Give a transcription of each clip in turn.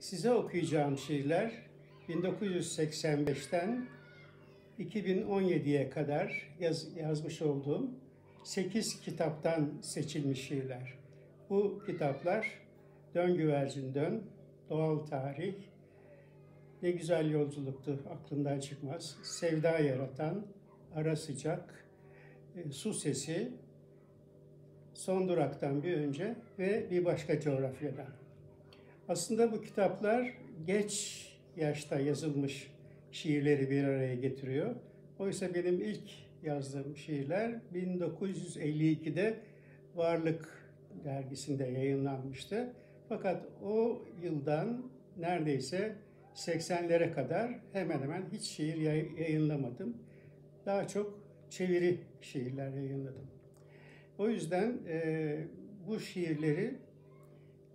Size okuyacağım şiirler 1985'ten 2017'ye kadar yaz, yazmış olduğum 8 kitaptan seçilmiş şiirler. Bu kitaplar Dön Güvercin Dön, Doğal Tarih, Ne Güzel Yolculuktu Aklımdan Çıkmaz, Sevda Yaratan, Ara Sıcak, e, Su Sesi, Son Duraktan bir önce ve bir başka coğrafyadan. Aslında bu kitaplar geç yaşta yazılmış şiirleri bir araya getiriyor. Oysa benim ilk yazdığım şiirler 1952'de Varlık dergisinde yayınlanmıştı. Fakat o yıldan neredeyse 80'lere kadar hemen hemen hiç şiir yayınlamadım. Daha çok çeviri şiirler yayınladım. O yüzden e, bu şiirleri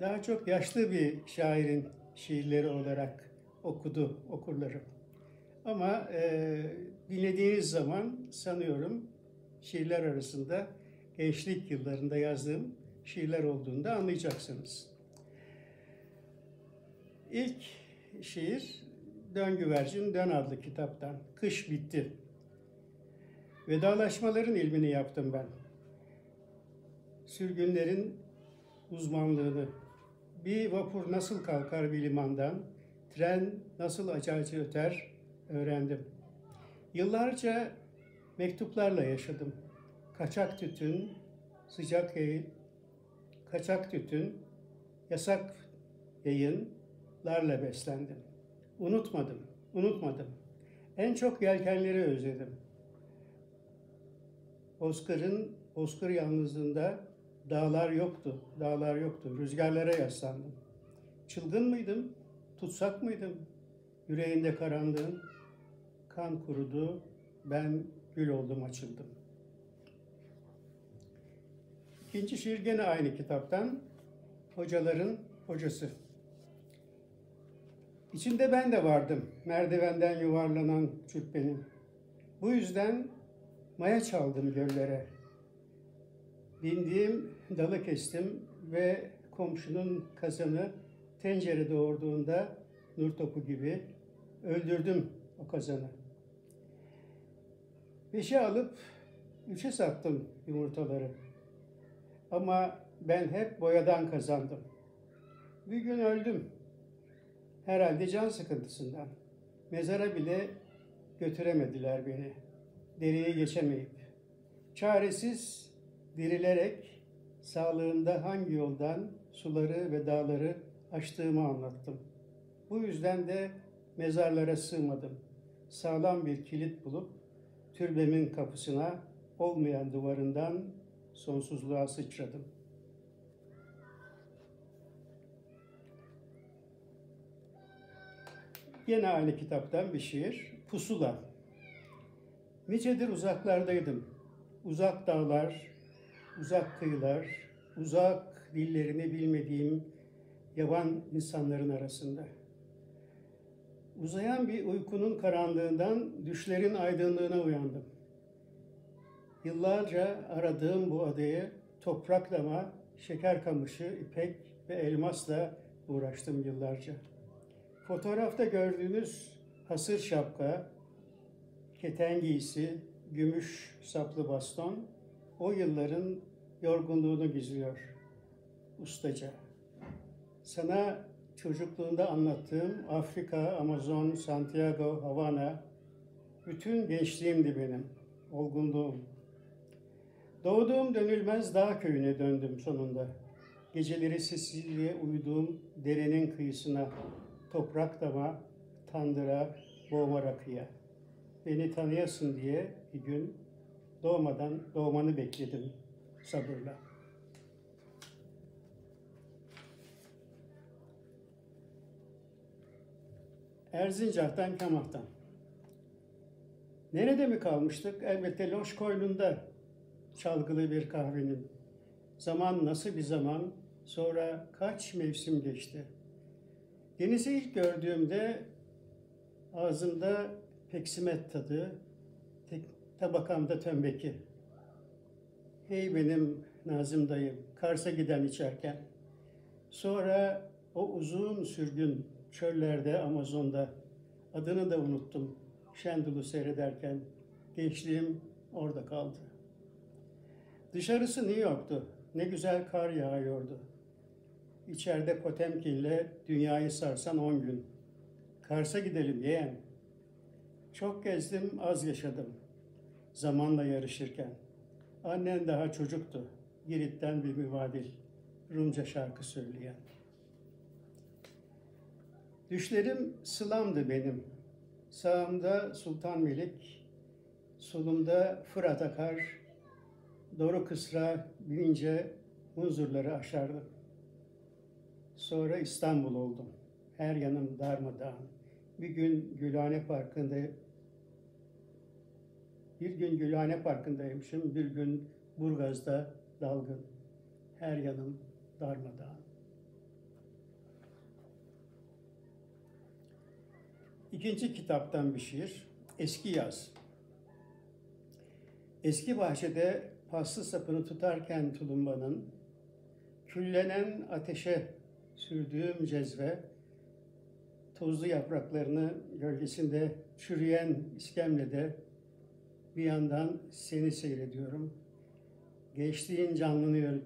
daha çok yaşlı bir şairin şiirleri olarak okudu okurlarım. Ama e, dinlediğiniz zaman sanıyorum şiirler arasında gençlik yıllarında yazdığım şiirler olduğunu da anlayacaksınız. İlk şiir Dön Güvercin Dön adlı kitaptan. Kış bitti. Vedalaşmaların ilmini yaptım ben. Sürgünlerin uzmanlığını, bir vapur nasıl kalkar bir limandan, tren nasıl acayip öter öğrendim. Yıllarca mektuplarla yaşadım. Kaçak tütün, sıcak yayın, kaçak tütün, yasak yayınlarla beslendim. Unutmadım, unutmadım. En çok yelkenleri özledim. Oscar'ın Oscar yalnızlığında dağlar yoktu, dağlar yoktu. Rüzgarlara yaslandım. Çılgın mıydım, tutsak mıydım? Yüreğinde karanlığın, kan kurudu, ben gül oldum açıldım. İkinci şiir gene aynı kitaptan, Hocaların Hocası. İçinde ben de vardım, merdivenden yuvarlanan cübbenin. Bu yüzden maya çaldım göllere, Bindiğim dalı kestim ve komşunun kazanı tencere doğurduğunda nur topu gibi öldürdüm o kazanı. Beşe alıp üçe sattım yumurtaları. Ama ben hep boyadan kazandım. Bir gün öldüm. Herhalde can sıkıntısından. Mezara bile götüremediler beni. Deriye geçemeyip. Çaresiz dirilerek sağlığında hangi yoldan suları ve dağları aştığımı anlattım. Bu yüzden de mezarlara sığmadım. Sağlam bir kilit bulup türbemin kapısına olmayan duvarından sonsuzluğa sıçradım. Yine aynı kitaptan bir şiir. Pusula. Nicedir uzaklardaydım. Uzak dağlar, uzak kıyılar, uzak dillerini bilmediğim yaban insanların arasında. Uzayan bir uykunun karanlığından düşlerin aydınlığına uyandım. Yıllarca aradığım bu adayı topraklama, şeker kamışı, ipek ve elmasla uğraştım yıllarca. Fotoğrafta gördüğünüz hasır şapka, keten giysi, gümüş saplı baston, o yılların yorgunluğunu gizliyor ustaca. Sana çocukluğunda anlattığım Afrika, Amazon, Santiago, Havana, bütün gençliğimdi benim, olgunluğum. Doğduğum dönülmez dağ köyüne döndüm sonunda. Geceleri sessizliğe uyuduğum derenin kıyısına, toprak dama, tandıra, boğma rakıya. Beni tanıyasın diye bir gün doğmadan doğmanı bekledim sabırla. Erzincan'dan Kamah'tan. Nerede mi kalmıştık? Elbette loş koynunda çalgılı bir kahvenin. Zaman nasıl bir zaman, sonra kaç mevsim geçti. Denizi ilk gördüğümde ağzımda peksimet tadı, tabakamda tömbeki. Hey benim Nazım dayım, Kars'a giden içerken. Sonra O uzun sürgün çöllerde, Amazon'da adını da unuttum. Şendul'u seyrederken gençliğim orada kaldı. Dışarısı New York'tu. Ne güzel kar yağıyordu. İçeride Potemkin'le dünyayı sarsan on gün. Kars'a gidelim yeğen. Çok gezdim, az yaşadım. Zamanla yarışırken. Annen daha çocuktu. Girit'ten bir müvadil. Rumca şarkı söyleyen. Düşlerim sılamdı benim. Sağımda Sultan Melik, solumda Fırat akar, doğru kısra binince huzurları aşardım. Sonra İstanbul oldum. Her yanım darmadağın. Bir gün Gülhane Parkı'nda bir gün Gülhane Parkı'ndaymışım, bir gün Burgaz'da dalgın. Her yanım darmadağın. İkinci kitaptan bir şiir. Eski yaz. Eski bahçede paslı sapını tutarken tulumbanın, küllenen ateşe sürdüğüm cezve, tozlu yapraklarını gölgesinde çürüyen iskemlede bir yandan seni seyrediyorum. Gençliğin canlanıyor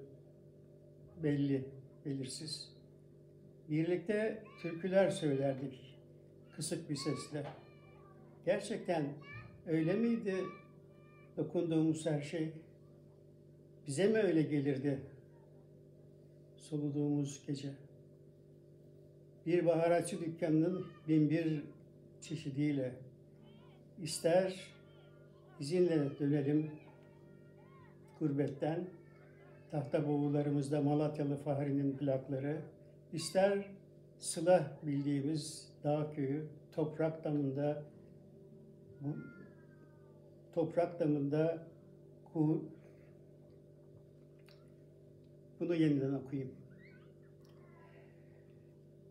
belli, belirsiz. Birlikte türküler söylerdik kısık bir sesle. Gerçekten öyle miydi dokunduğumuz her şey? Bize mi öyle gelirdi soluduğumuz gece? Bir baharatçı dükkanının bin bir çeşidiyle ister izinle dönelim gurbetten, tahta boğularımızda Malatyalı Fahri'nin plakları, ister sıla bildiğimiz dağ köyü, toprak damında bu toprak damında ku bunu yeniden okuyayım.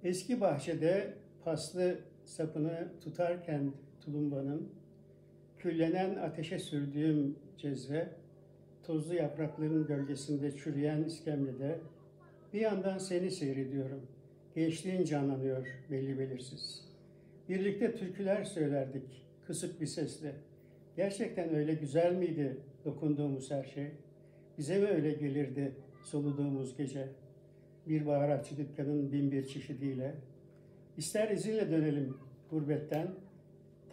Eski bahçede paslı sapını tutarken tulumbanın küllenen ateşe sürdüğüm cezve, tozlu yaprakların gölgesinde çürüyen iskemlede bir yandan seni seyrediyorum. Gençliğin canlanıyor belli belirsiz. Birlikte türküler söylerdik kısık bir sesle. Gerçekten öyle güzel miydi dokunduğumuz her şey? Bize mi öyle gelirdi soluduğumuz gece? Bir baharatçı dükkanın bin bir çeşidiyle. İster izinle dönelim gurbetten,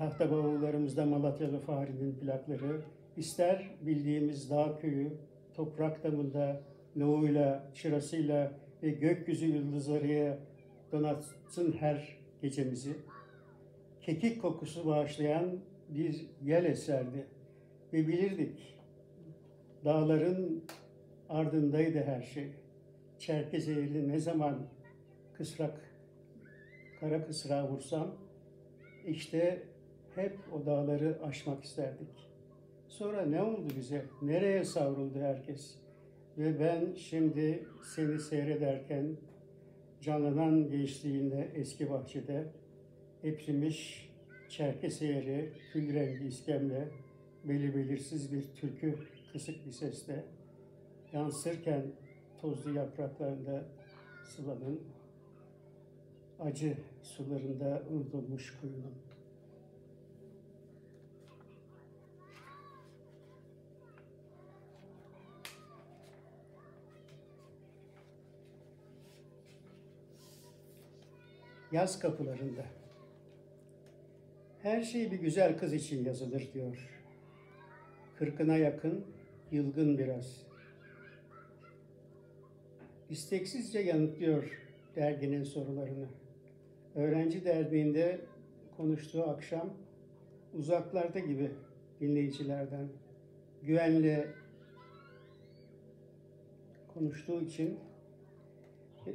tahta bavullarımızda Malatyalı Fahri'nin plakları, ister bildiğimiz dağ köyü, toprak damında noğuyla, çırasıyla ve gökyüzü yıldızlarıyla donatsın her gecemizi. Kekik kokusu bağışlayan bir yel eserdi ve bilirdik dağların ardındaydı her şey. Çerkezehirli ne zaman kısrak, kara kısrağı vursam işte hep o dağları aşmak isterdik. Sonra ne oldu bize? Nereye savruldu herkes? Ve ben şimdi seni seyrederken canlanan gençliğinde eski bahçede eprimiş çerkes eğri, kül rengi iskemle, beli belirsiz bir türkü kısık bir sesle yansırken tozlu yapraklarında sılanın acı sularında unutulmuş kuyunun. Yaz kapılarında. Her şey bir güzel kız için yazılır diyor. Kırkına yakın, yılgın biraz. İsteksizce yanıtlıyor derginin sorularını. Öğrenci derneğinde konuştuğu akşam uzaklarda gibi dinleyicilerden güvenle konuştuğu için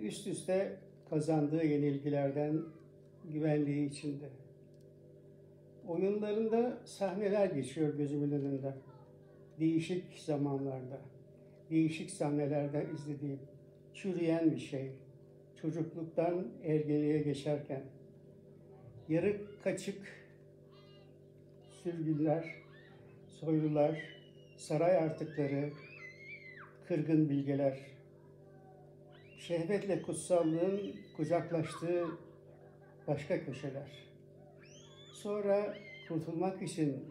üst üste kazandığı yenilgilerden güvenliği içinde. Oyunlarında sahneler geçiyor gözümün önünde. Değişik zamanlarda, değişik sahnelerde izlediğim, çürüyen bir şey. Çocukluktan ergenliğe geçerken. Yarı kaçık sürgünler, soylular, saray artıkları, kırgın bilgeler, Şehvetle kutsallığın kucaklaştığı başka köşeler. Sonra kurtulmak için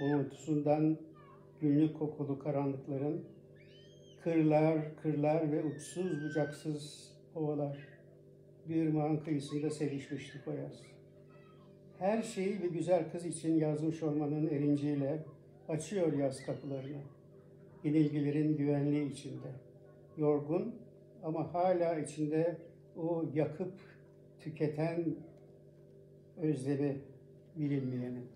boğuntusundan günlük kokulu karanlıkların kırlar, kırlar ve uçsuz bucaksız ovalar bir ırmağın kıyısında sevişmiştik o yaz. Her şeyi bir güzel kız için yazmış olmanın erinciyle açıyor yaz kapılarını. Yenilgilerin güvenliği içinde. Yorgun ama hala içinde o yakıp tüketen özlemi bilinmeyenin.